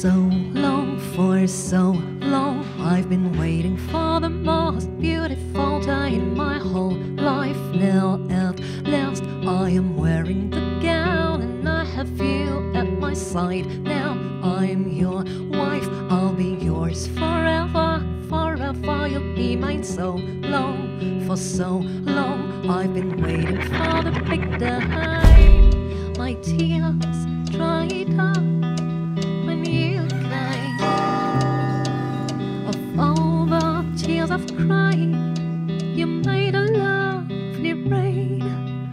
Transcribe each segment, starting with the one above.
so long, for so long, I've been waiting for the most beautiful day in my whole life. Now, at last, I am wearing the gown, and I have you at my side. Now, I'm your wife, I'll be yours forever, forever. You'll be mine so long, for so long, I've been waiting for the big day. My tears dried up tears I've you made a lovely rain.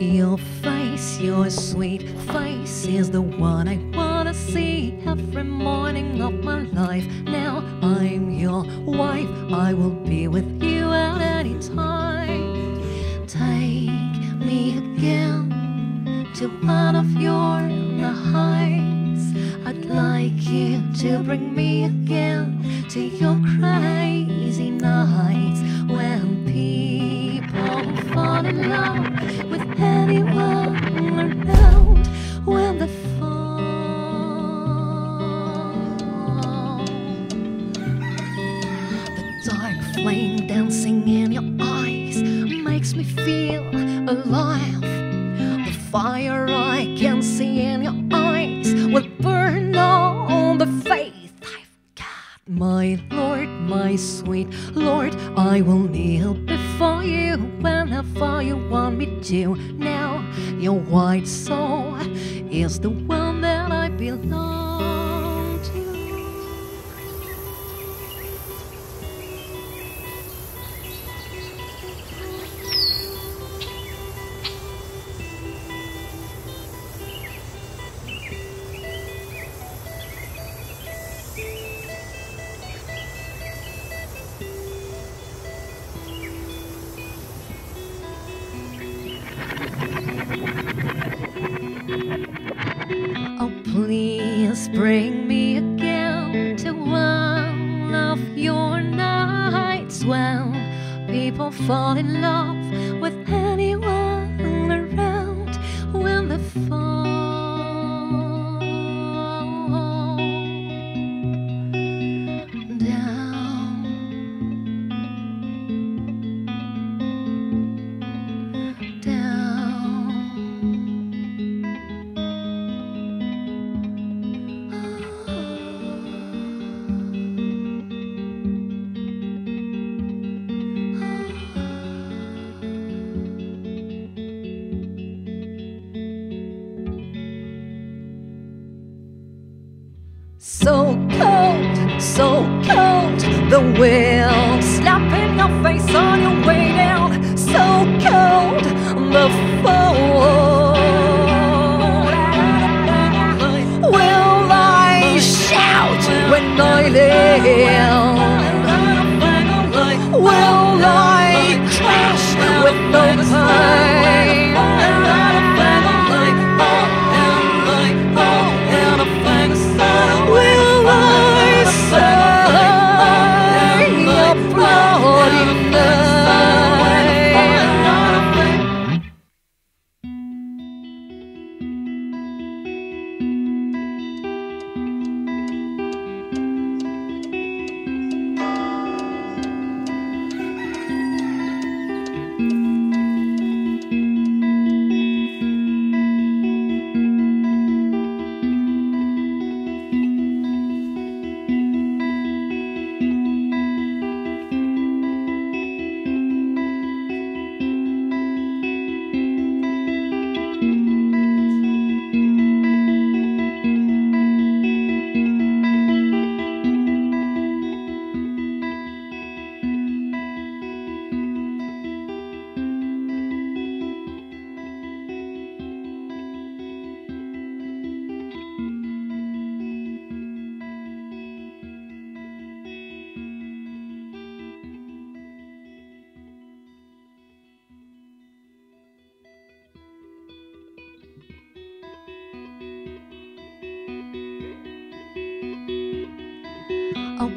Your face, your sweet face, is the one I wanna see every morning of my life. Now I'm your wife, I will be with you at any time. Take me again to one of your heights. I'd like you to bring me again to your crazy I will kneel before you whenever you want me to. Now, your white soul is the one that I belong bring me again to one of your nights when people fall in love so cold, the wind slapping your face on your way down. So cold, the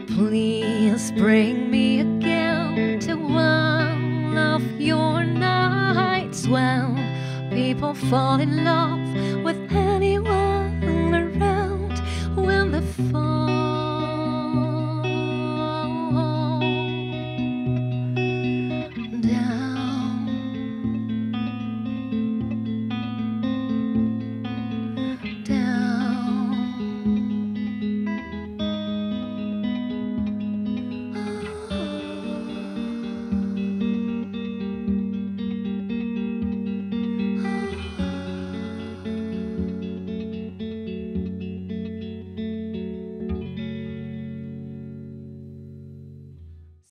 Please bring me again to one of your nights when people fall in love